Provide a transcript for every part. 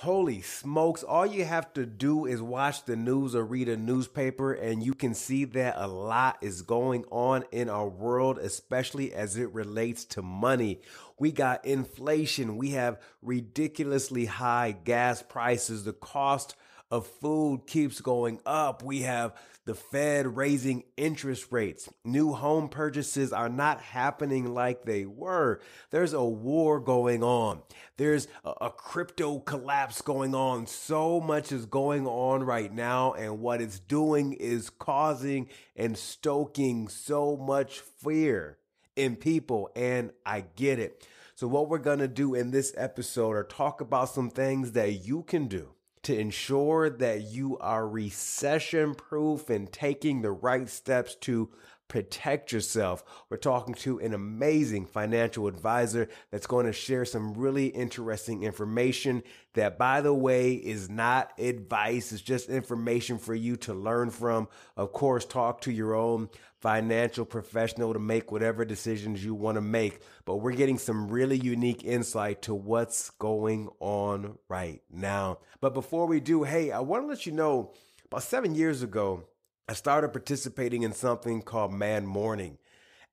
Holy smokes, all you have to do is watch the news or read a newspaper, and you can see that a lot is going on in our world, especially as it relates to money. We got inflation, we have ridiculously high gas prices, the cost of food keeps going up. We have the Fed raising interest rates. New home purchases are not happening like they were. There's a war going on. There's a, a, crypto collapse going on. So much is going on right now. And what it's doing is causing and stoking so much fear in people. And I get it. So what we're going to do in this episode are talk about some things that you can do to ensure that you are recession proof and taking the right steps to protect yourself. We're talking to an amazing financial advisor that's going to share some really interesting information that, by the way, is not advice. It's just information for you to learn from. Of course, talk to your own financial professional to make whatever decisions you want to make. But we're getting some really unique insight to what's going on right now. But before we do, hey, I want to let you know about seven years ago, I started participating in something called Man Morning.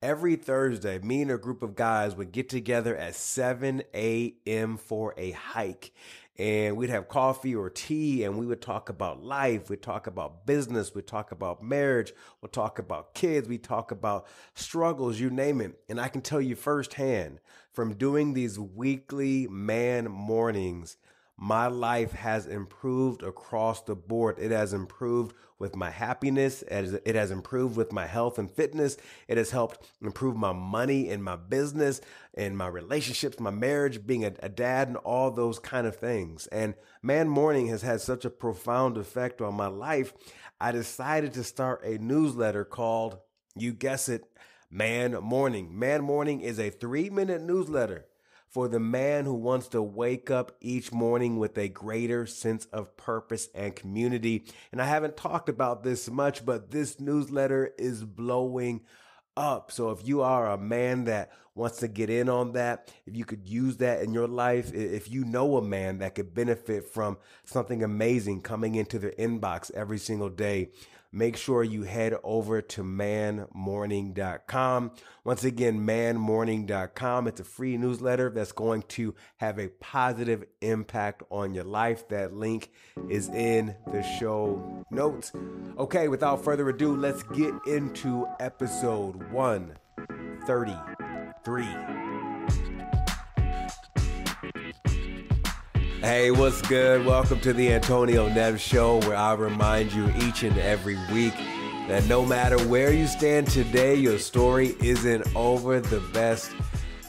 Every Thursday, me and a group of guys would get together at 7 a.m. for a hike. And we'd have coffee or tea and we would talk about life. We'd talk about business. We'd talk about marriage. We'll talk about kids. We talk about struggles, you name it. And I can tell you firsthand from doing these weekly man mornings, my life has improved across the board. It has improved with my happiness. As it has improved with my health and fitness. It has helped improve my money and my business and my relationships, my marriage, being a, a dad and all those kind of things. And Man Morning has had such a profound effect on my life. I decided to start a newsletter called, you guess it, Man Morning. Man Morning is a three minute newsletter for the man who wants to wake up each morning with a greater sense of purpose and community. And I haven't talked about this much, but this newsletter is blowing up. So if you are a man that wants to get in on that, if you could use that in your life, if you know a man that could benefit from something amazing coming into their inbox every single day, make sure you head over to manmorning.com. Once again, manmorning.com. It's a free newsletter that's going to have a positive impact on your life. That link is in the show notes. Okay, without further ado, let's get into episode 133. Hey, what's good? Welcome to the Antonio Neves Show, where I remind you each and every week that no matter where you stand today, your story isn't over. The best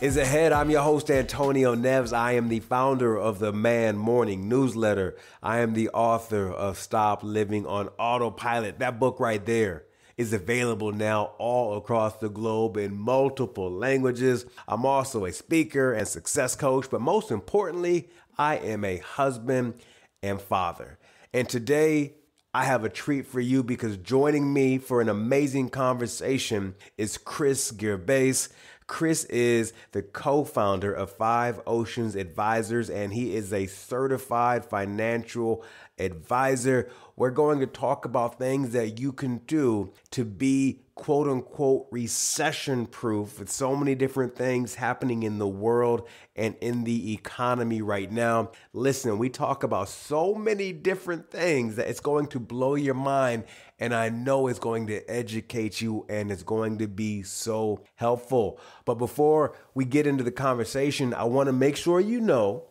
is ahead. I'm your host, Antonio Neves. I am the founder of the Man Morning newsletter. I am the author of Stop Living on Autopilot. That book right there is available now all across the globe in multiple languages. I'm also a speaker and success coach, but most importantly, I am a husband and father. And today, I have a treat for you because joining me for an amazing conversation is Chris Girbés. Chris is the co founder of Five Oceans Advisors, and he is a certified financial advisor. We're going to talk about things that you can do to be quote unquote recession proof with so many different things happening in the world and in the economy right now. Listen, we talk about so many different things that it's going to blow your mind and I know it's going to educate you and it's going to be so helpful. But before we get into the conversation, I want to make sure you know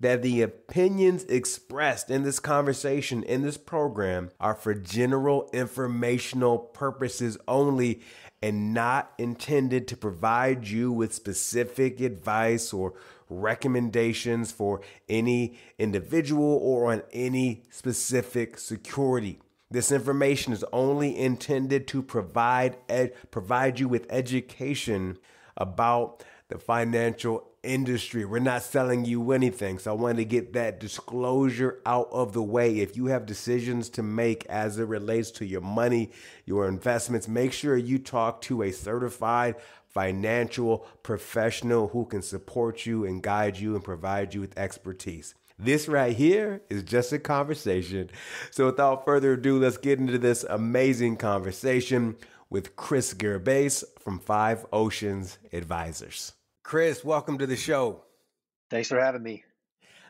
that the opinions expressed in this conversation, in this program, are for general informational purposes only and not intended to provide you with specific advice or recommendations for any individual or on any specific security. This information is only intended to provide ed- provide you with education about the financial industry. We're not selling you anything. So I want to get that disclosure out of the way. If you have decisions to make as it relates to your money, your investments, make sure you talk to a certified financial professional who can support you and guide you and provide you with expertise. This right here is just a conversation. So without further ado, let's get into this amazing conversation with Chris Girbés from Five Oceans Advisors. Chris, welcome to the show. Thanks for having me.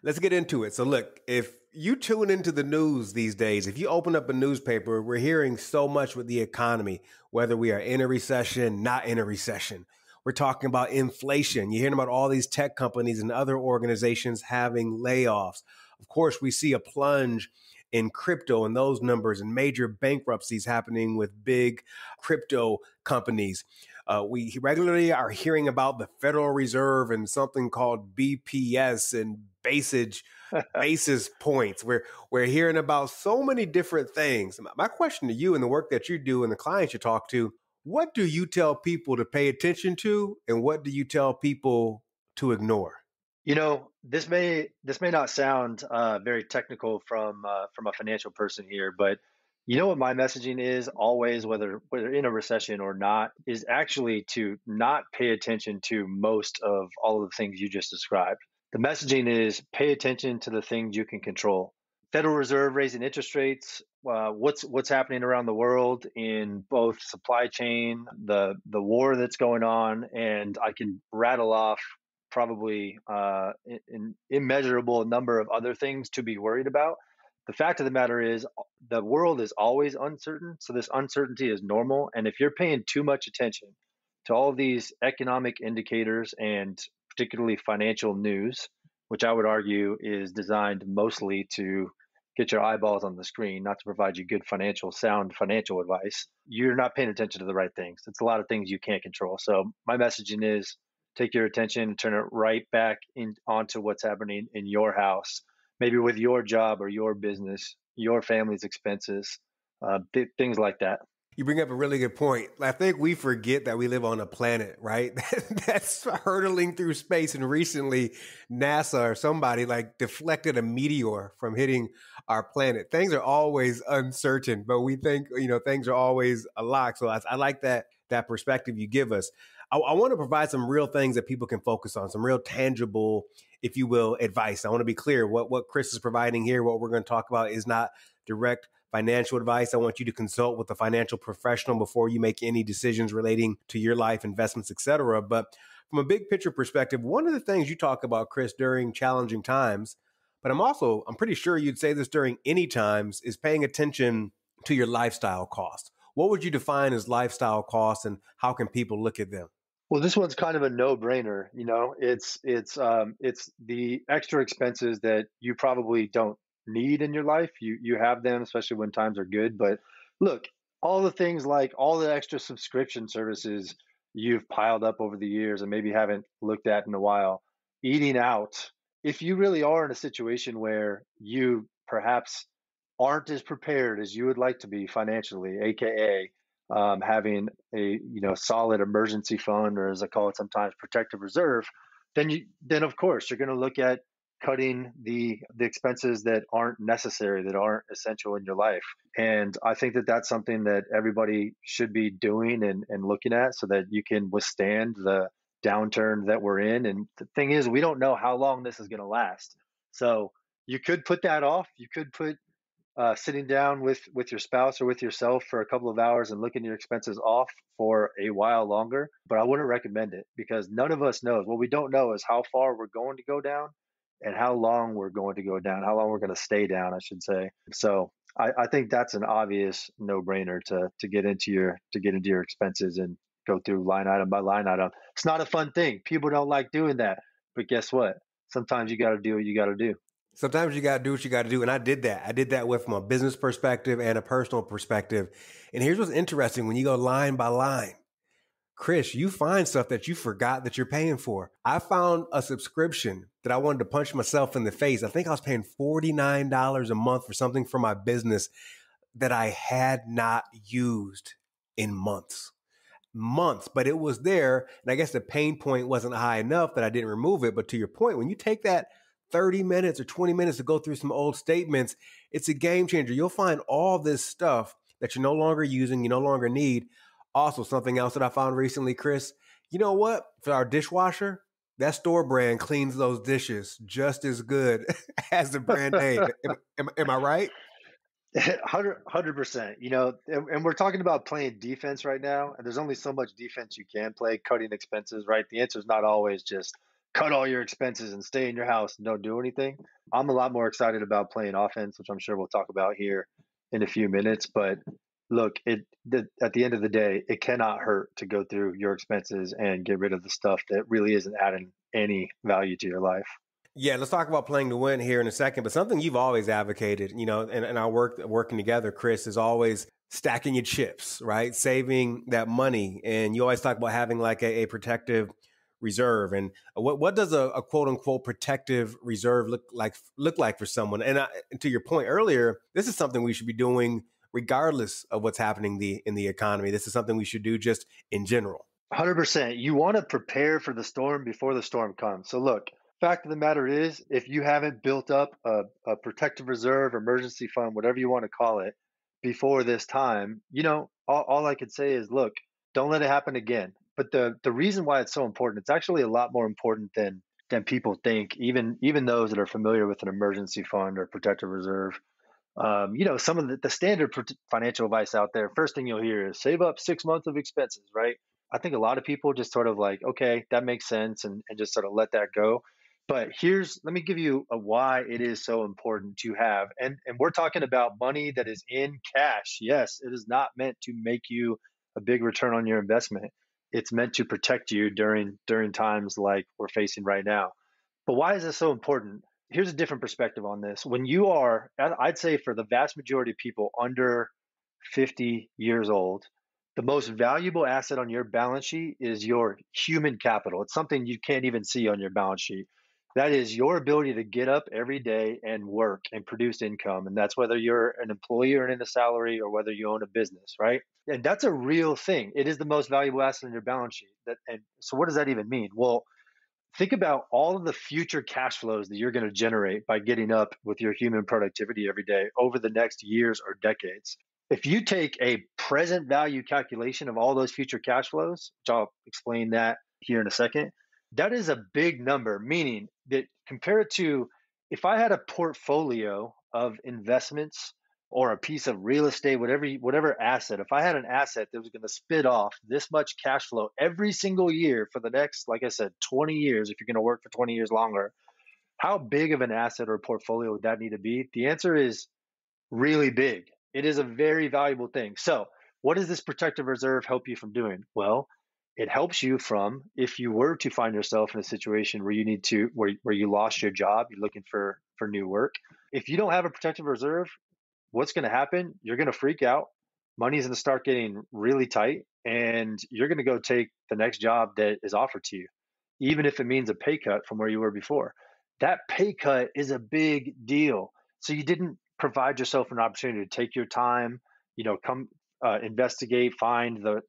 Let's get into it. So, look, if you tune into the news these days, if you open up a newspaper, we're hearing so much with the economy, whether we are in a recession, not in a recession. We're talking about inflation. You're hearing about all these tech companies and other organizations having layoffs. Of course, we see a plunge in crypto and those numbers and major bankruptcies happening with big crypto companies. Uh, we regularly are hearing about the Federal Reserve and something called BPS and basis basis points. We're we're hearing about so many different things. My question to you and the work that you do and the clients you talk to, what do you tell people to pay attention to, and what do you tell people to ignore? You know, this may this may not sound uh, very technical from uh, from a financial person here, but you know what my messaging is always, whether whether in a recession or not, is actually to not pay attention to most of all of the things you just described. The messaging is pay attention to the things you can control. Federal Reserve raising interest rates, uh, what's what's happening around the world in both supply chain, the the war that's going on, and I can rattle off probably uh, an immeasurable number of other things to be worried about the fact of the matter is the world is always uncertain so this uncertainty is normal and if you're paying too much attention to all these economic indicators and particularly financial news which i would argue is designed mostly to get your eyeballs on the screen not to provide you good financial sound financial advice you're not paying attention to the right things. It's a lot of things you can't control. So my messaging is take your attention turn it right back in onto what's happening in your house maybe with your job or your business, your family's expenses, uh, th- things like that. You bring up a really good point. I think we forget that we live on a planet, right? That's hurtling through space. And recently, NASA or somebody like deflected a meteor from hitting our planet. Things are always uncertain, but we think, you know, things are always a lock. So I, I like that, that perspective you give us. I, I want to provide some real things that people can focus on, some real tangible if you will, advice. I want to be clear what, what Chris is providing here, what we're going to talk about is not direct financial advice. I want you to consult with a financial professional before you make any decisions relating to your life, investments, etc. But from a big picture perspective, one of the things you talk about, Chris, during challenging times, but I'm also, I'm pretty sure you'd say this during any times, is paying attention to your lifestyle costs. What would you define as lifestyle costs and how can people look at them? Well, this one's kind of a no-brainer. You know, it's it's um, it's the extra expenses that you probably don't need in your life. You you have them, especially when times are good. But look, all the things like all the extra subscription services you've piled up over the years and maybe haven't looked at in a while. Eating out. If you really are in a situation where you perhaps aren't as prepared as you would like to be financially, aka um, having a you know solid emergency fund or as I call it sometimes protective reserve, then you then of course you're going to look at cutting the the expenses that aren't necessary that aren't essential in your life. And i think that that's something that everybody should be doing and, and looking at so that you can withstand the downturn that we're in. And the thing is we don't know how long this is going to last. So you could put that off you could put uh, sitting down with with your spouse or with yourself for a couple of hours and looking your expenses off for a while longer but i wouldn't recommend it because none of us knows. What we don't know is how far we're going to go down and how long we're going to go down how long we're going to stay down i should say. So I, I think that's an obvious no-brainer to to get into your to get into your expenses and go through line item by line item. It's not a fun thing. People don't like doing that but guess what? Sometimes you got to do what you got to do Sometimes you got to do what you got to do. And I did that. I did that with from a business perspective and a personal perspective. And here's what's interesting when you go line by line. Chris, you find stuff that you forgot that you're paying for. I found a subscription that I wanted to punch myself in the face. I think I was paying $49 a month for something for my business that I had not used in months. Months, but it was there. And I guess the pain point wasn't high enough that I didn't remove it. But to your point, when you take that 30 minutes or 20 minutes to go through some old statements, it's a game changer. You'll find all this stuff that you're no longer using, you no longer need. Also, something else that I found recently, Chris, you know what? For our dishwasher, that store brand cleans those dishes just as good as the brand name. am, am, am I right? Hundred percent. You know, and, and, we're talking about playing defense right now, and there's only so much defense you can play. Cutting expenses, right? The answer is not always just cut all your expenses and stay in your house and don't do anything. I'm a lot more excited about playing offense, which I'm sure we'll talk about here in a few minutes. But look, it the, at the end of the day, it cannot hurt to go through your expenses and get rid of the stuff that really isn't adding any value to your life. Yeah, let's talk about playing to win here in a second. But something you've always advocated, you know, and, and our work working together, Chris, is always stacking your chips, right? Saving that money. And you always talk about having like a, a protective reserve. And uh, what what does a, a, quote unquote protective reserve look like look like for someone? And, I, and to your point earlier, this is something we should be doing regardless of what's happening the in the economy. This is something we should do just in general. 100%. You want to prepare for the storm before the storm comes. So look, fact of the matter is, if you haven't built up a, a protective reserve, emergency fund, whatever you want to call it, before this time, you know, all, all I could say is, look, don't let it happen again. But the the reason why it's so important, it's actually a lot more important than than people think. Even even those that are familiar with an emergency fund or protective reserve. Um, you know, some of the, the standard financial advice out there. First thing you'll hear is save up six months of expenses, right? I think a lot of people just sort of like, okay, that makes sense, and, and just sort of let that go. But here's let me give you a why it is so important to have. And and we're talking about money that is in cash. Yes, it is not meant to make you a big return on your investment. It's meant to protect you during during times like we're facing right now. But why is this so important? Here's a different perspective on this. When you are I'd say for the vast majority of people under 50 years old, the most valuable asset on your balance sheet is your human capital. It's something you can't even see on your balance sheet. That is your ability to get up every day and work and produce income. And that's whether you're an employee earning a salary or whether you own a business, right? And that's a real thing. It is the most valuable asset in your balance sheet. That, and so, what does that even mean? Well, think about all of the future cash flows that you're going to generate by getting up with your human productivity every day over the next years or decades. If you take a present value calculation of all those future cash flows, which I'll explain that here in a second, that is a big number, meaning that compared to if I had a portfolio of investments or a piece of real estate, whatever whatever asset, if I had an asset that was going to spit off this much cash flow every single year for the next, like I said, 20 years, if you're going to work for 20 years longer, how big of an asset or portfolio would that need to be? The answer is really big. It is a very valuable thing. So, what does this protective reserve help you from doing? Well, it helps you from if you were to find yourself in a situation where you need to where, where you lost your job you're looking for for new work if you don't have a protective reserve what's going to happen you're going to freak out money's going to start getting really tight and you're going to go take the next job that is offered to you even if it means a pay cut from where you were before. That pay cut is a big deal. So you didn't provide yourself an opportunity to take your time you know come uh, investigate find the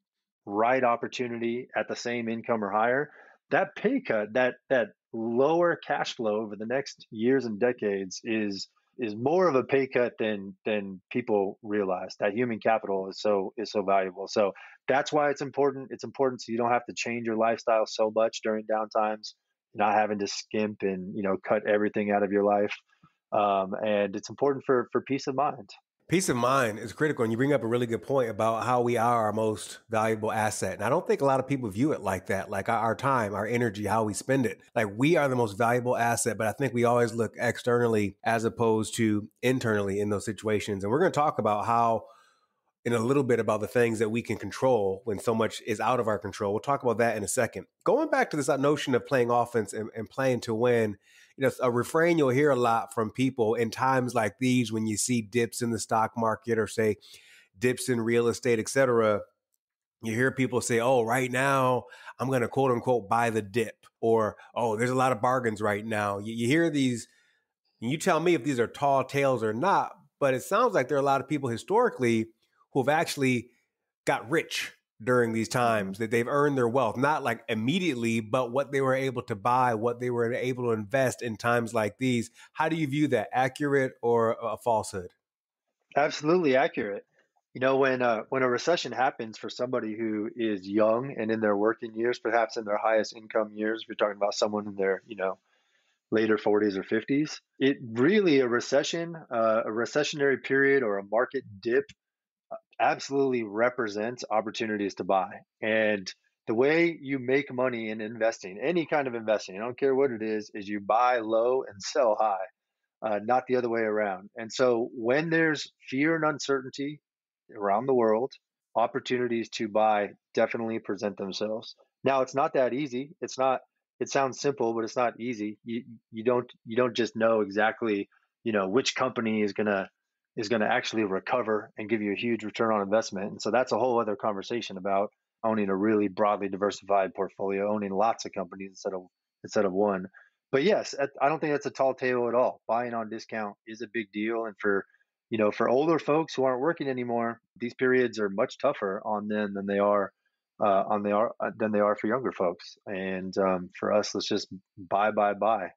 right opportunity at the same income or higher, that pay cut, that that lower cash flow over the next years and decades is is more of a pay cut than than people realize. That human capital is so is so valuable. So that's why it's important. It's important so you don't have to change your lifestyle so much during downtimes, not having to skimp and you know cut everything out of your life. Um, and it's important for for peace of mind. Peace of mind is critical. And you bring up a really good point about how we are our most valuable asset. And I don't think a lot of people view it like that, like our time, our energy, how we spend it. Like we are the most valuable asset, but I think we always look externally as opposed to internally in those situations. And we're going to talk about how in a little bit about the things that we can control when so much is out of our control. We'll talk about that in a second. Going back to this notion of playing offense and, and playing to win, you know, a refrain you'll hear a lot from people in times like these when you see dips in the stock market or say dips in real estate, et cetera. You hear people say, oh, right now I'm going to quote unquote buy the dip, or oh, there's a lot of bargains right now. You, you hear these, you tell me if these are tall tales or not, but it sounds like there are a lot of people historically who have actually got rich during these times that they've earned their wealth, not like immediately, but what they were able to buy, what they were able to invest in times like these. How do you view that? Accurate or a falsehood? Absolutely accurate. You know, when uh, when a recession happens for somebody who is young and in their working years, perhaps in their highest income years, if you're talking about someone in their you know later 40s or 50s, it really a recession, uh, a recessionary period or a market dip, absolutely represents opportunities to buy. And the way you make money in investing, any kind of investing, I don't care what it is, is you buy low and sell high. Uh, not the other way around. And so when there's fear and uncertainty around the world, opportunities to buy definitely present themselves. Now it's not that easy. It's not it sounds simple, but it's not easy. You you don't you don't just know exactly, you know, which company is gonna is gonna actually recover and give you a huge return on investment. And so that's a whole other conversation about owning a really broadly diversified portfolio, owning lots of companies instead of instead of one. But yes, I don't think that's a tall tale at all. Buying on discount is a big deal, and for you know, for older folks who aren't working anymore, these periods are much tougher on them than they are uh, on they are uh, than they are for younger folks. And um, for us, let's just buy, buy, buy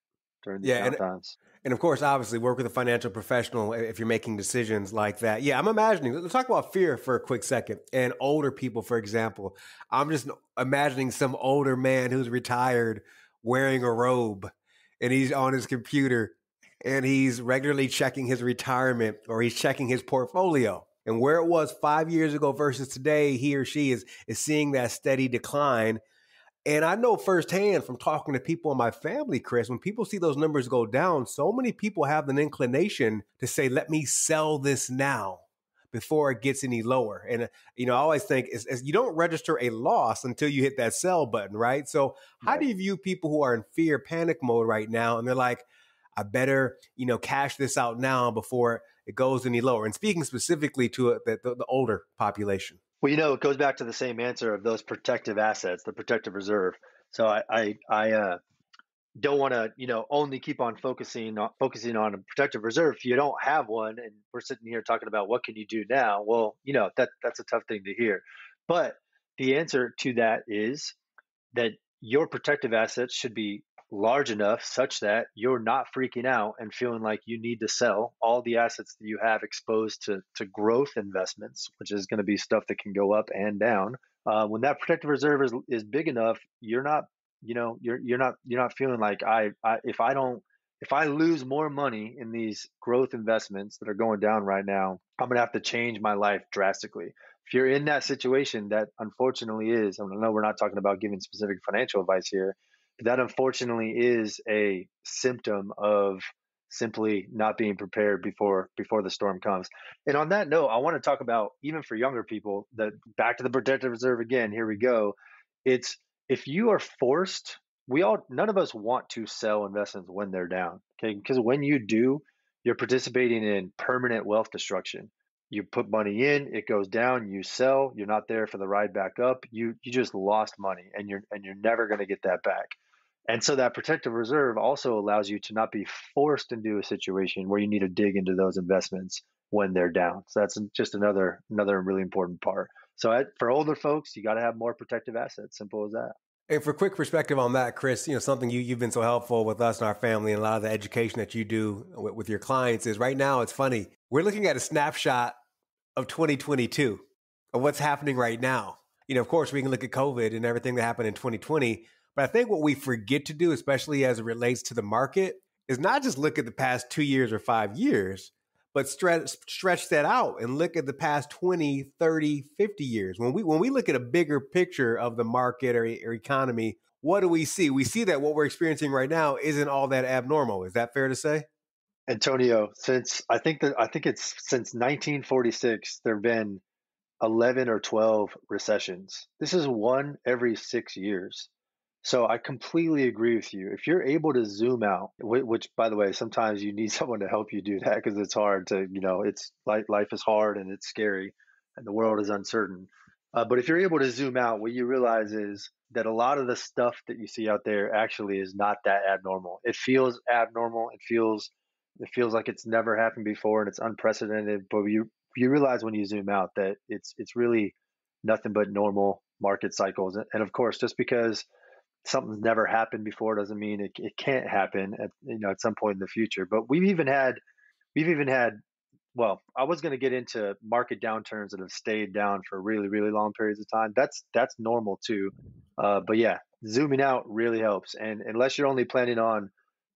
during these yeah, and, times. And of course, obviously, work with a financial professional if you're making decisions like that. Yeah, I'm imagining. Let's talk about fear for a quick second. And older people, for example, I'm just imagining some older man who's retired wearing a robe and he's on his computer and he's regularly checking his retirement or he's checking his portfolio. And where it was five years ago versus today, he or she is is seeing that steady decline. And I know firsthand from talking to people in my family, Chris, when people see those numbers go down, so many people have an inclination to say, let me sell this now before it gets any lower. And, uh, you know, I always think is, is you don't register a loss until you hit that sell button, right? So, how right. do you view people who are in fear, panic mode right now? And they're like, I better, you know, cash this out now before it goes any lower. And speaking specifically to uh, the, the, the older population. Well, you know, it goes back to the same answer of those protective assets, the protective reserve. So I, I, I uh, don't want to, you know, only keep on focusing on focusing on a protective reserve. If you don't have one, and we're sitting here talking about what can you do now, well, you know, that that's a tough thing to hear. But the answer to that is that your protective assets should be large enough such that you're not freaking out and feeling like you need to sell all the assets that you have exposed to, to growth investments, which is going to be stuff that can go up and down. Uh, when that protective reserve is, is big enough, you're not, you know, you're you're not you're not feeling like I, I if I don't if I lose more money in these growth investments that are going down right now, I'm gonna have to change my life drastically. If you're in that situation, that unfortunately is, I know we're not talking about giving specific financial advice here, that unfortunately is a symptom of simply not being prepared before before the storm comes. And on that note, I want to talk about even for younger people that back to the protective reserve again. Here we go. It's if you are forced, we all none of us want to sell investments when they're down. Okay, because when you do, you're participating in permanent wealth destruction. You put money in, it goes down, you sell, you're not there for the ride back up. You you just lost money and you're and you're never going to get that back. And so that protective reserve also allows you to not be forced into a situation where you need to dig into those investments when they're down. So that's just another another really important part. So I, for older folks, you got to have more protective assets. Simple as that. And for quick perspective on that, Chris, you know something you you've been so helpful with us and our family, and a lot of the education that you do with, with your clients is right now. It's funny we're looking at a snapshot of 2022 of what's happening right now. You know, of course, we can look at COVID and everything that happened in 2020, but I think what we forget to do, especially as it relates to the market, is not just look at the past two years or five years, but stretch stretch that out and look at the past 20, 30, 50 years. When we when we look at a bigger picture of the market or, or economy, what do we see? We see that what we're experiencing right now isn't all that abnormal. Is that fair to say? Antonio, since I think that I think it's since 1946 there've been 11 or 12 recessions. This is one every 6 years. So I completely agree with you. If you're able to zoom out, which by the way, sometimes you need someone to help you do that because it's hard to, you know, it's life, life is hard and it's scary and the world is uncertain. Uh, but if you're able to zoom out, what you realize is that a lot of the stuff that you see out there actually is not that abnormal. It feels abnormal. It feels it feels like it's never happened before and it's unprecedented. But you you realize when you zoom out that it's it's really nothing but normal market cycles. And of course, just because something's never happened before doesn't mean it, it can't happen at you know at some point in the future. But we've even had we've even had well, I was going to get into market downturns that have stayed down for really, really long periods of time. That's that's normal too. Uh, but yeah, zooming out really helps. And unless you're only planning on,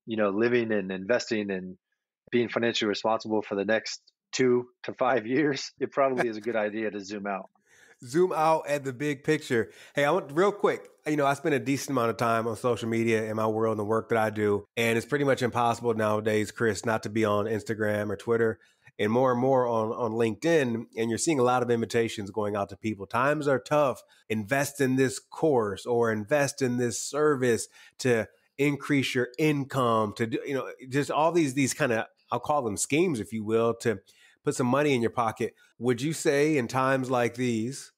you know, living and investing and being financially responsible for the next two to five years, it probably is a good idea to zoom out. Zoom out at the big picture. Hey, I want real quick. You know, I spend a decent amount of time on social media in my world and the work that I do, and it's pretty much impossible nowadays, Chris, not to be on Instagram or Twitter and more and more on, on LinkedIn. And you're seeing a lot of invitations going out to people. Times are tough. Invest in this course or invest in this service to increase your income to do, you know, just all these, these kind of, I'll call them schemes, if you will, to put some money in your pocket. Would you say in times like these,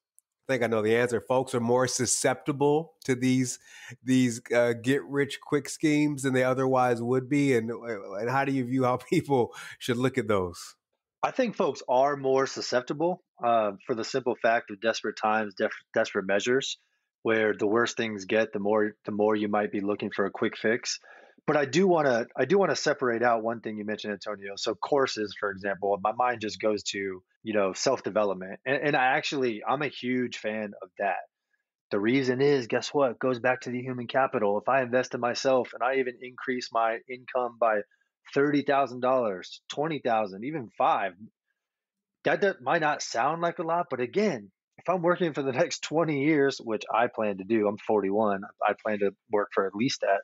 I think I know the answer. Folks are more susceptible to these these uh, get rich quick schemes than they otherwise would be, and and how do you view how people should look at those? I think folks are more susceptible uh, for the simple fact of desperate times, def- desperate measures, where the worse things get, the more the more you might be looking for a quick fix. But I do want to I do want to separate out one thing you mentioned, Antonio. So courses, for example, my mind just goes to you know self development, and, and I actually I'm a huge fan of that. The reason is, guess what? It goes back to the human capital. If I invest in myself and I even increase my income by thirty thousand dollars, twenty thousand, even five. That, that might not sound like a lot, but again, if I'm working for the next twenty years, which I plan to do, I'm 41. I plan to work for at least that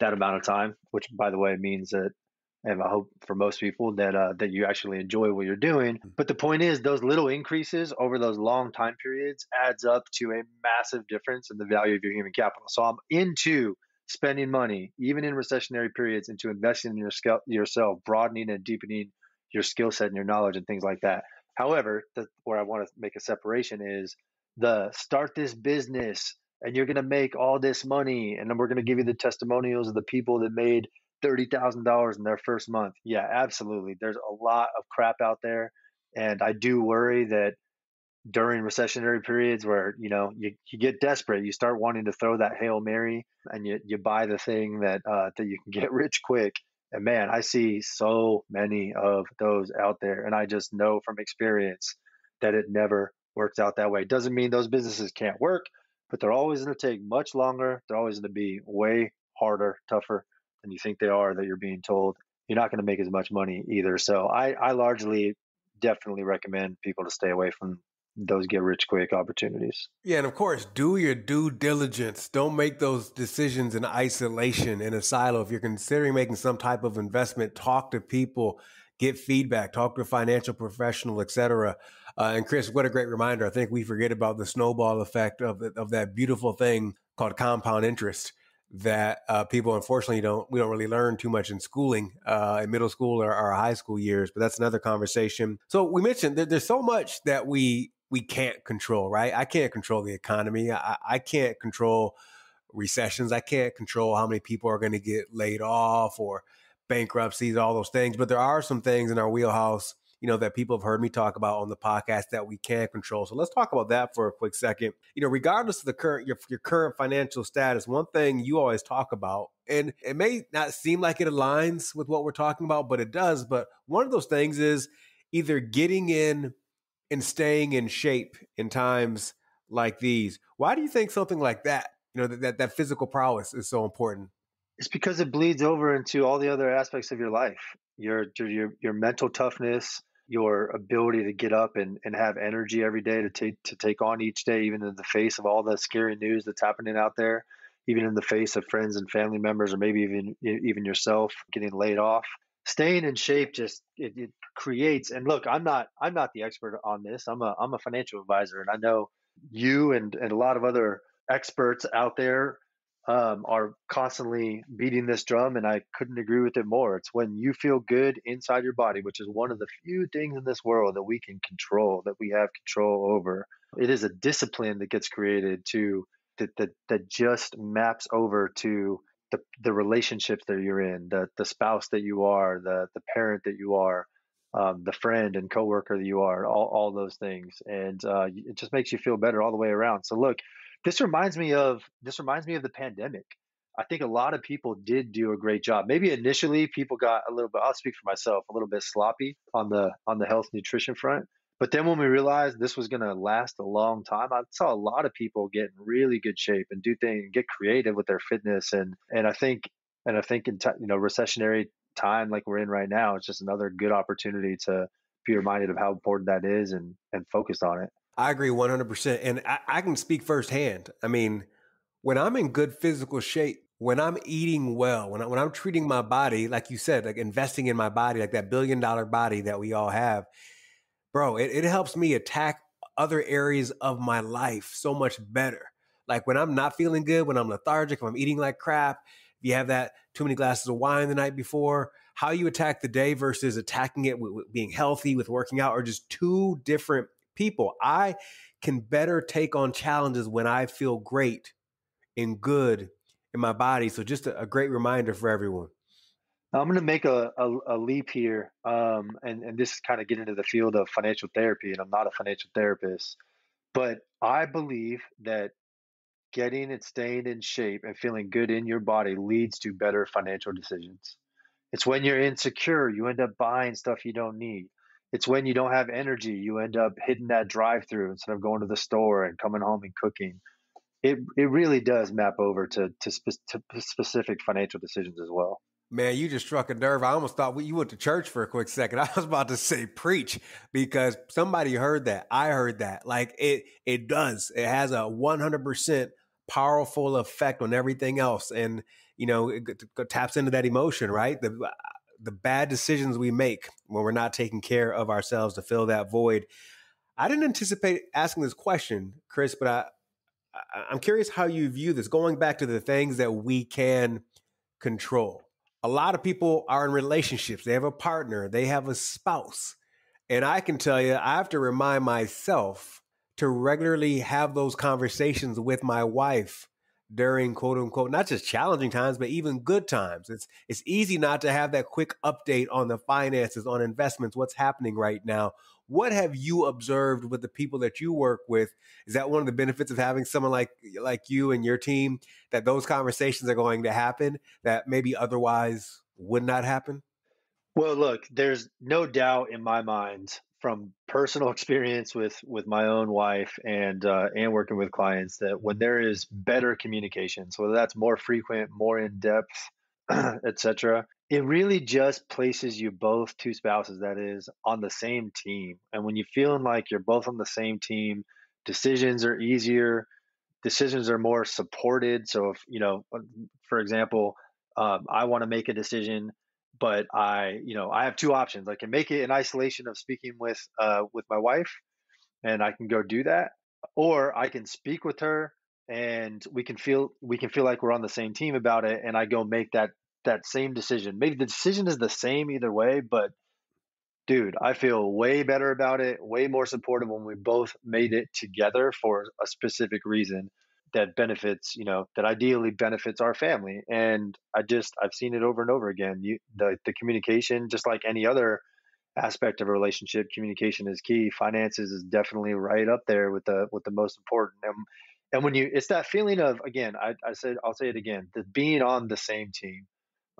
that amount of time. Which, by the way, means that and I hope for most people that uh, that you actually enjoy what you're doing. Mm. But the point is, those little increases over those long time periods adds up to a massive difference in the value of your human capital. So I'm into spending money, even in recessionary periods, into investing in your skill, yourself, broadening and deepening your skill set and your knowledge and things like that. However, the, where I want to make a separation is the start this business and you're going to make all this money and then we're going to give you the testimonials of the people that made $30,000 in their first month. Yeah, absolutely. There's a lot of crap out there and I do worry that during recessionary periods where you know you, you get desperate you start wanting to throw that hail mary and you, you buy the thing that uh, that you can get rich quick and man i see so many of those out there and i just know from experience that it never works out that way doesn't mean those businesses can't work but they're always going to take much longer they're always going to be way harder tougher than you think they are that you're being told you're not going to make as much money either so i i largely definitely recommend people to stay away from those get rich quick opportunities. Yeah, and of course, do your due diligence. Don't make those decisions in isolation in a silo. If you're considering making some type of investment, talk to people, get feedback, talk to a financial professional, etc. Uh, and Chris, what a great reminder! I think we forget about the snowball effect of of that beautiful thing called compound interest that uh, people unfortunately don't we don't really learn too much in schooling uh, in middle school or, or high school years but that's another conversation so we mentioned that there's so much that we we can't control, right? I can't control the economy. I, I can't control recessions. I can't control how many people are going to get laid off or bankruptcies, all those things. But there are some things in our wheelhouse, you know, that people have heard me talk about on the podcast that we can control. So let's talk about that for a quick second. You know, regardless of the current your, your current financial status, one thing you always talk about, and it may not seem like it aligns with what we're talking about, but it does. But one of those things is either getting in and staying in shape in times like these. Why do you think something like that, you know, that, that, physical prowess is so important? It's because it bleeds over into all the other aspects of your life. Your your your mental toughness, your ability to get up and, and have energy every day to take to take on each day, even in the face of all the scary news that's happening out there, even in the face of friends and family members, or maybe even even yourself getting laid off. Staying in shape just it, it, creates and look i'm not i'm not the expert on this. I'm a i'm a financial advisor and i know you and, and a lot of other experts out there um, are constantly beating this drum and i couldn't agree with it more it's when you feel good inside your body which is one of the few things in this world that we can control that we have control over it is a discipline that gets created to that that, that just maps over to the, the relationships that you're in, the, the spouse that you are, the, the parent that you are, um, the friend and coworker that you are, all, all those things. And uh, it just makes you feel better all the way around. So look, this reminds me of, this reminds me of the pandemic. I think a lot of people did do a great job. Maybe initially people got a little bit. I'll speak for myself, a little bit sloppy on the on the health nutrition front. But then when we realized this was going to last a long time, I saw a lot of people get in really good shape and do things, and get creative with their fitness, and and I think and I think in t- you know recessionary time like we're in right now, it's just another good opportunity to be reminded of how important that is and and focus on it. I agree 100%. And I, I can speak firsthand. I mean, when I'm in good physical shape, when I'm eating well, when, I, when I'm treating my body, like you said, like investing in my body, like that billion dollar body that we all have, bro, it, it helps me attack other areas of my life so much better. Like when I'm not feeling good, when I'm lethargic, if I'm eating like crap, if you have that too many glasses of wine the night before, how you attack the day versus attacking it with, with being healthy, with working out, are just two different people. I can better take on challenges when I feel great and good in my body. So just a, a great reminder for everyone. I'm going to make a, a, a leap here, um, and and this is kind of get into the field of financial therapy, and I'm not a financial therapist, but I believe that getting and staying in shape and feeling good in your body leads to better financial decisions. It's when you're insecure, you end up buying stuff you don't need. It's when you don't have energy, you end up hitting that drive through instead of going to the store and coming home and cooking. It, it really does map over to, to, spe- to specific financial decisions as well. Man, you just struck a nerve. I almost thought you went to church for a quick second. I was about to say preach because somebody heard that. I heard that. Like it, it does. It has a 100% powerful effect on everything else. And, you know, it, it taps into that emotion, right? The, the bad decisions we make when we're not taking care of ourselves to fill that void. I didn't anticipate asking this question, Chris, but I, I I'm curious how you view this. Going back to the things that we can control. A lot of people are in relationships. They have a partner. They have a spouse. And I can tell you, I have to remind myself to regularly have those conversations with my wife during quote unquote not just challenging times but even good times. It's it's easy not to have that quick update on the finances on investments what's happening right now. What have you observed with the people that you work with? Is that one of the benefits of having someone like like you and your team that those conversations are going to happen that maybe otherwise would not happen? Well look there's no doubt in my mind from personal experience with with my own wife and uh, and working with clients that when there is better communication, so whether that's more frequent, more in depth, etc., it really just places you both two spouses that is on the same team. And when you're feeling like you're both on the same team, decisions are easier, decisions are more supported. So if you know, for example, um, I want to make a decision but I, you know, I have two options. I can make it in isolation of speaking with uh, with my wife, and I can go do that, or I can speak with her, and we can feel we can feel like we're on the same team about it, and I go make that that same decision. Maybe the decision is the same either way, but dude, I feel way better about it, way more supportive when we both made it together for a specific reason that benefits you know that ideally benefits our family and i just i've seen it over and over again you the, the communication just like any other aspect of a relationship communication is key finances is definitely right up there with the with the most important and, and when you it's that feeling of again i, I said i'll say it again the being on the same team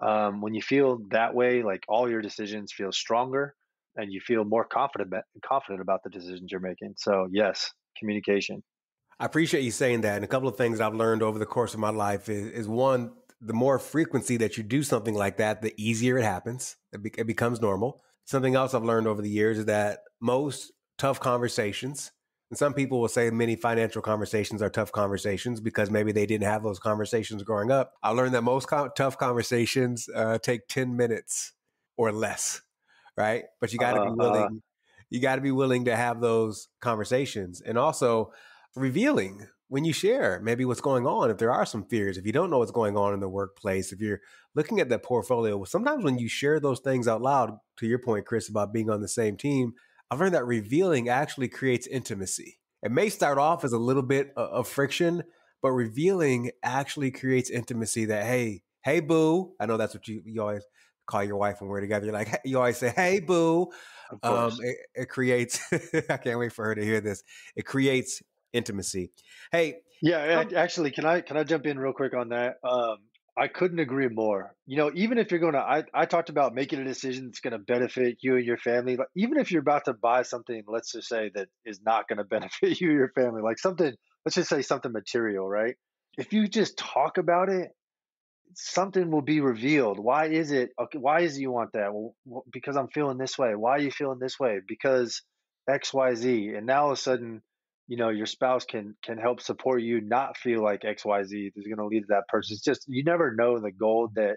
um, when you feel that way like all your decisions feel stronger and you feel more confident confident about the decisions you're making so yes communication I appreciate you saying that. And a couple of things I've learned over the course of my life is, is one, the more frequency that you do something like that, the easier it happens. It, be, it becomes normal. Something else I've learned over the years is that most tough conversations, and some people will say many financial conversations are tough conversations because maybe they didn't have those conversations growing up. I learned that most co- tough conversations uh, take 10 minutes or less, right? But you got to uh, be uh-huh. willing. Uh, you got to be willing to have those conversations. And also, revealing when you share maybe what's going on if there are some fears if you don't know what's going on in the workplace if you're looking at that portfolio. Sometimes when you share those things out loud to your point chris about being on the same team i've learned that revealing actually creates intimacy. It may start off as a little bit of friction but revealing actually creates intimacy that hey hey boo. I know that's what you, you always call your wife when we're together. You're like you always say hey boo. Um, it, it creates i can't wait for her to hear this. It creates intimacy. Hey, yeah, um, actually, can I can I jump in real quick on that? Um, I couldn't agree more. You know, even if you're going to, I, I talked about making a decision that's going to benefit you and your family. But even if you're about to buy something, let's just say that is not going to benefit you or your family, like something, let's just say something material, right? If you just talk about it, something will be revealed. Why is it? Okay, why is it you want that? Well, because I'm feeling this way. Why are you feeling this way? Because X, Y, Z. And now all of a sudden, you know your spouse can can help support you not feel like xyz is going to lead to that person. It's just you never know the gold that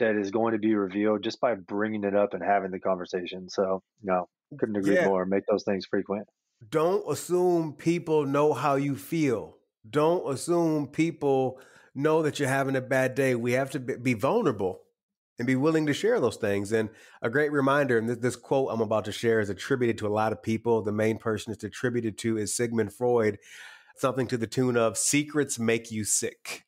that is going to be revealed just by bringing it up and having the conversation. So no couldn't agree yeah. more. Make those things frequent. Don't assume people know how you feel. Don't assume people know that you're having a bad day. We have to be vulnerable and be willing to share those things. And a great reminder, and this, this, quote I'm about to share is attributed to a lot of people. The main person it's attributed to is Sigmund Freud, something to the tune of secrets make you sick.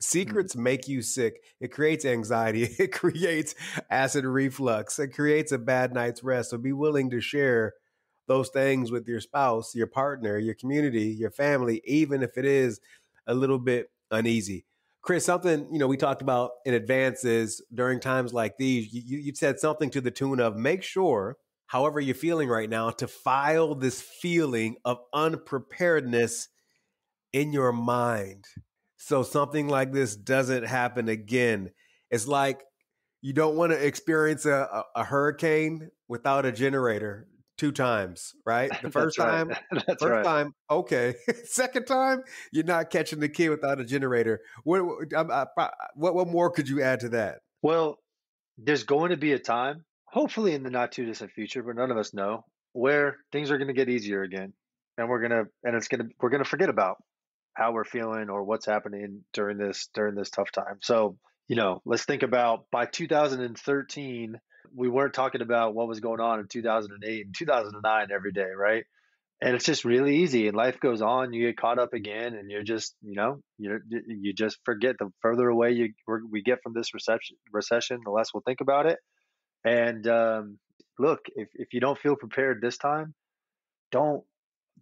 Secrets mm-hmm. make you sick. It creates anxiety. It creates acid reflux. It creates a bad night's rest. So be willing to share those things with your spouse, your partner, your community, your family, even if it is a little bit uneasy. Chris, something you know we talked about in advance is during times like these, you, you said something to the tune of make sure, however you're feeling right now, to file this feeling of unpreparedness in your mind, so something like this doesn't happen again. It's like you don't want to experience a, a, a hurricane without a generator two times, right? The first time, first right. time, okay. Second time, you're not catching the kid without a generator. What, what, what more could you add to that? Well, there's going to be a time, hopefully in the not too distant future, but none of us know, where things are going to get easier again, and we're gonna, and it's gonna, we're gonna forget about how we're feeling or what's happening during this during this tough time. So, you know, let's think about by 2013 we weren't talking about what was going on in 2008 and 2009 every day, right? And it's just really easy. And life goes on. You get caught up again, and you're just, you know, you you just forget. The further away you we get from this recession, recession, the less we'll think about it. And um, look, if if you don't feel prepared this time, don't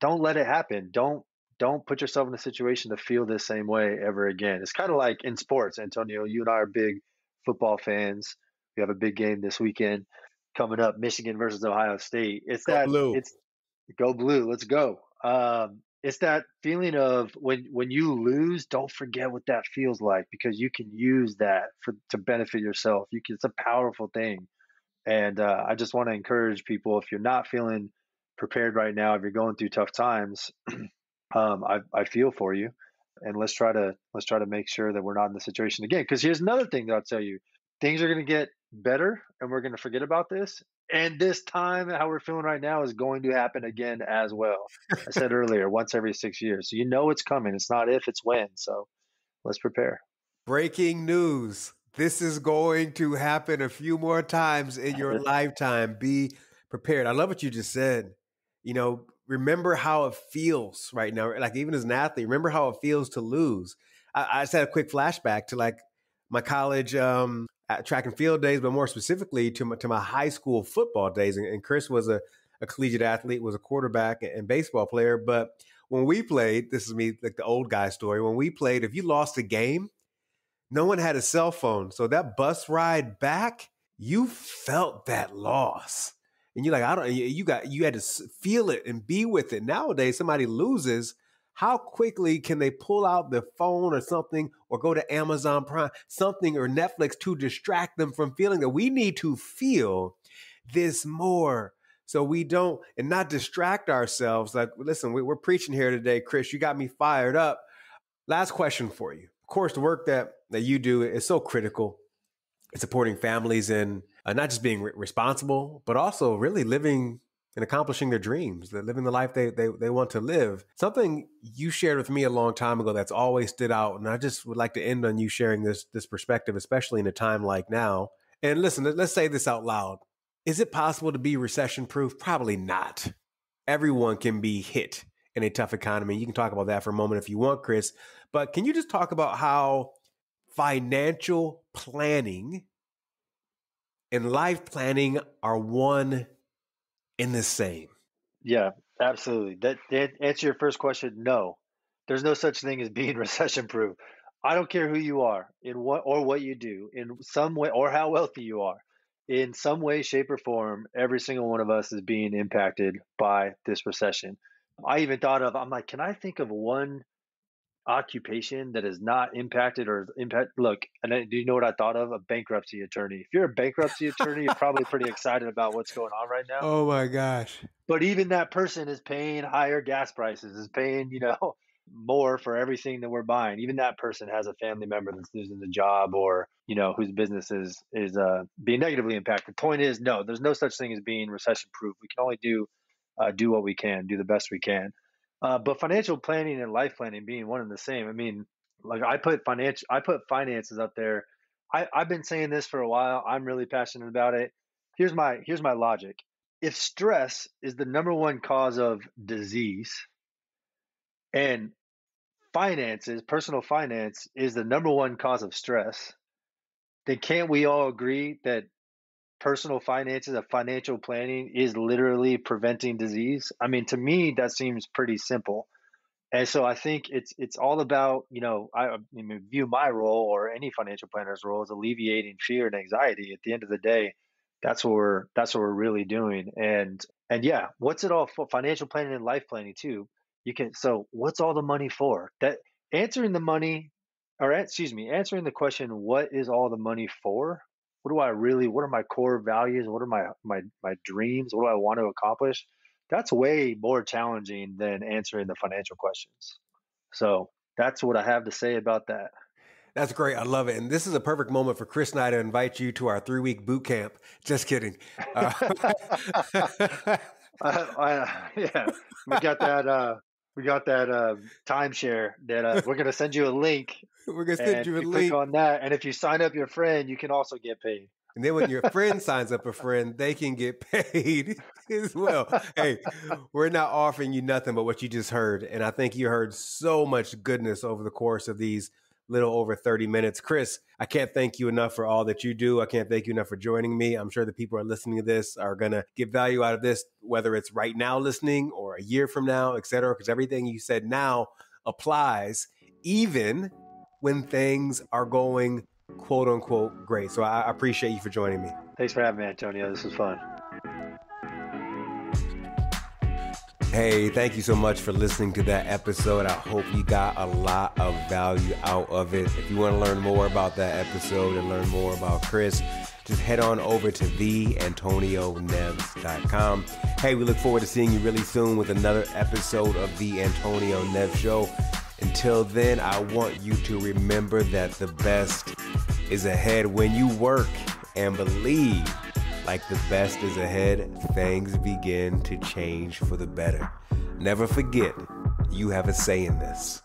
don't let it happen. Don't don't put yourself in a situation to feel the same way ever again. It's kind of like in sports, Antonio. You and I are big football fans. We have a big game this weekend coming up, Michigan versus Ohio State. It's go that blue. it's go blue. Let's go. Um, it's that feeling of when when you lose, don't forget what that feels like because you can use that for to benefit yourself. You can, it's a powerful thing, and uh, I just want to encourage people if you're not feeling prepared right now, if you're going through tough times, um, I I feel for you, and let's try to let's try to make sure that we're not in the situation again. Because here's another thing that I'll tell you: things are going to get better and we're going to forget about this. And this time, how we're feeling right now is going to happen again as well. I said earlier, once every six years. So you know it's coming. It's not if, it's when. So let's prepare. Breaking news. This is going to happen a few more times in your lifetime. Be prepared. I love what you just said. You know, remember how it feels right now. Like even as an athlete, remember how it feels to lose. I, I just had a quick flashback to like my college um, track and field days, but more specifically to my, to my high school football days. And, and Chris was a, a, collegiate athlete, was a quarterback and, and baseball player. But when we played, this is me, like the old guy story. When we played, if you lost a game, no one had a cell phone. So that bus ride back, you felt that loss. And you're like, I don't, you got, you had to feel it and be with it. Nowadays, somebody loses how quickly can they pull out the phone or something or go to Amazon Prime, something or Netflix to distract them from feeling that we need to feel this more? So we don't and not distract ourselves. Like listen we, are preaching here today chris you got me fired up. Last question for you. Of course the work that that you do is so critical in supporting families and uh, not just being re- responsible but also really living and accomplishing their dreams, they're living the life they, they, they want to live. Something you shared with me a long time ago that's always stood out. And I just would like to end on you sharing this, this perspective, especially in a time like now. And listen, let's say this out loud. Is it possible to be recession proof? Probably not. Everyone can be hit in a tough economy. You can talk about that for a moment if you want, Chris. But can you just talk about how financial planning and life planning are one in the same? Yeah, absolutely. That, that answer your first question. No, there's no such thing as being recession proof. I don't care who you are in what or what you do in some way or how wealthy you are. In some way, shape, or form, every single one of us is being impacted by this recession. I even thought of, I'm like, can I think of one occupation that is not impacted or impact? Look, and I, do you know what I thought of? A bankruptcy attorney. If you're a bankruptcy attorney, you're probably pretty excited about what's going on right now. Oh my gosh. But even that person is paying higher gas prices, is paying, you know, more for everything that we're buying. Even that person has a family member that's losing the job or, you know, whose business is is uh, being negatively impacted. The point is, no, there's no such thing as being recession proof. We can only do uh, do what we can, do the best we can. Uh, but financial planning and life planning being one and the same. I mean, like I put financial, I put finances up there. I, I've been saying this for a while. I'm really passionate about it. Here's my here's my logic. If stress is the number one cause of disease, and finances, personal finance, is the number one cause of stress, then can't we all agree that personal finances, of financial planning is literally preventing disease? I mean, to me, that seems pretty simple. And so I think it's it's all about you know I, I mean, view my role or any financial planner's role as alleviating fear and anxiety. At the end of the day, that's what we're that's what we're really doing. And and yeah, what's it all for? Financial planning and life planning too. You can so what's all the money for? That answering the money or excuse me, answering the question, what is all the money for? What do I really what are my core values? What are my my my dreams? What do I want to accomplish? That's way more challenging than answering the financial questions. So that's what I have to say about that. That's great. I love it. And this is a perfect moment for Chris and I to invite you to our three week boot camp. Just kidding. Uh, uh, yeah, we got that. Uh, we got that uh, timeshare that uh, we're gonna send you a link. We're gonna send you a you link on that, and if you sign up your friend, you can also get paid. And then when your friend signs up a friend, they can get paid as well. hey, we're not offering you nothing but what you just heard, and I think you heard so much goodness over the course of these little over 30 minutes. Chris, I can't thank you enough for all that you do. I can't thank you enough for joining me. I'm sure the people are listening to this are going to get value out of this, whether it's right now listening or a year from now, et cetera, because everything you said now applies even when things are going quote unquote great. So I appreciate you for joining me. Thanks for having me, Antonio. This was fun. Hey, thank you so much for listening to that episode. I hope you got a lot of value out of it. If you want to learn more about that episode and learn more about Chris, just head on over to theantonioneves.com. Hey, we look forward to seeing you really soon with another episode of The Antonio Neves Show. Until then, I want you to remember that the best is ahead when you work and believe like the best is ahead, things begin to change for the better. Never forget, you have a say in this.